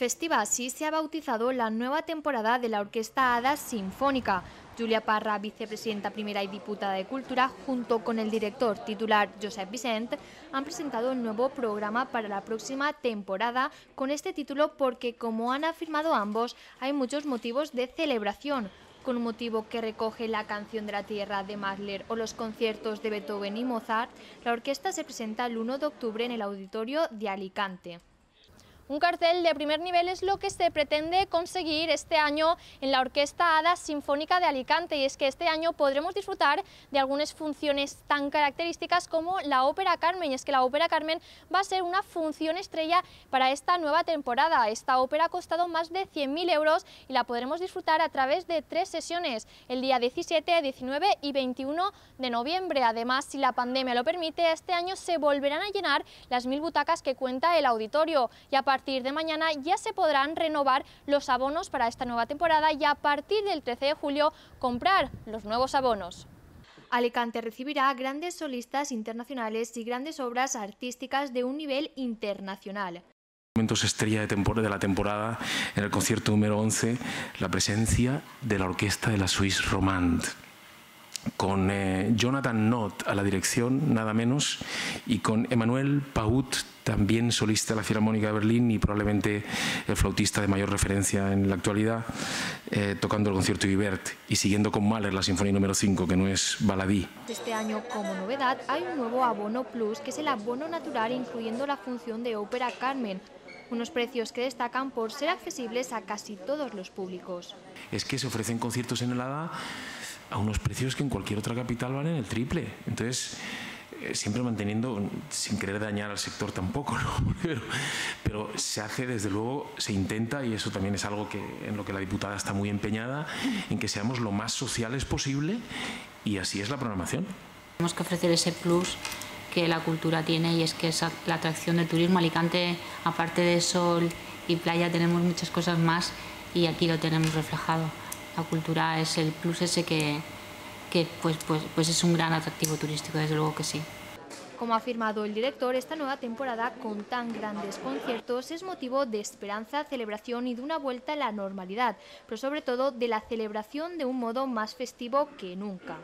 Festiva así se ha bautizado la nueva temporada de la Orquesta Hada Sinfónica. Julia Parra, vicepresidenta primera y diputada de Cultura, junto con el director titular Josep Vicent, han presentado el nuevo programa para la próxima temporada con este título porque, como han afirmado ambos, hay muchos motivos de celebración con un motivo que recoge la canción de la tierra de Mahler o los conciertos de Beethoven y Mozart, la orquesta se presenta el 1 de octubre en el auditorio de Alicante. Un cartel de primer nivel es lo que se pretende conseguir este año en la Orquesta Hada Sinfónica de Alicante y es que este año podremos disfrutar de algunas funciones tan características como la Ópera Carmen y es que la Ópera Carmen va a ser una función estrella para esta nueva temporada. Esta ópera ha costado más de 100.000 euros y la podremos disfrutar a través de tres sesiones, el día 17, 19 y 21 de noviembre. Además, si la pandemia lo permite, este año se volverán a llenar las mil butacas que cuenta el auditorio y a partir de mañana ya se podrán renovar los abonos para esta nueva temporada y a partir del 13 de julio comprar los nuevos abonos. Alicante recibirá grandes solistas internacionales y grandes obras artísticas de un nivel internacional. Momentos estrella de, de la temporada en el concierto número 11, la presencia de la orquesta de la Suisse Romande con eh, Jonathan Nott a la dirección, nada menos, y con Emmanuel Paut, también solista de la Filarmónica de Berlín y probablemente el flautista de mayor referencia en la actualidad, eh, tocando el concierto Ibert y siguiendo con Mahler la Sinfonía número 5, que no es baladí. Este año, como novedad, hay un nuevo abono plus, que es el abono natural incluyendo la función de ópera Carmen, unos precios que destacan por ser accesibles a casi todos los públicos. Es que se ofrecen conciertos en el ADA a unos precios que en cualquier otra capital valen el triple. Entonces, eh, siempre manteniendo, sin querer dañar al sector tampoco, ¿no? pero, pero, se hace, desde luego, se intenta, y eso también es algo que, en lo que la diputada está muy empeñada, en que seamos lo más sociales posible, y así es la programación. Tenemos que ofrecer ese plus que la cultura tiene y es que es la atracción del turismo. Alicante, aparte de sol y playa, tenemos muchas cosas más y aquí lo tenemos reflejado la cultura es el plus ese que, que pues, pues, pues es un gran atractivo turístico, desde luego que sí. Como ha afirmado el director, esta nueva temporada con tan grandes conciertos es motivo de esperanza, celebración y de una vuelta a la normalidad, pero sobre todo de la celebración de un modo más festivo que nunca.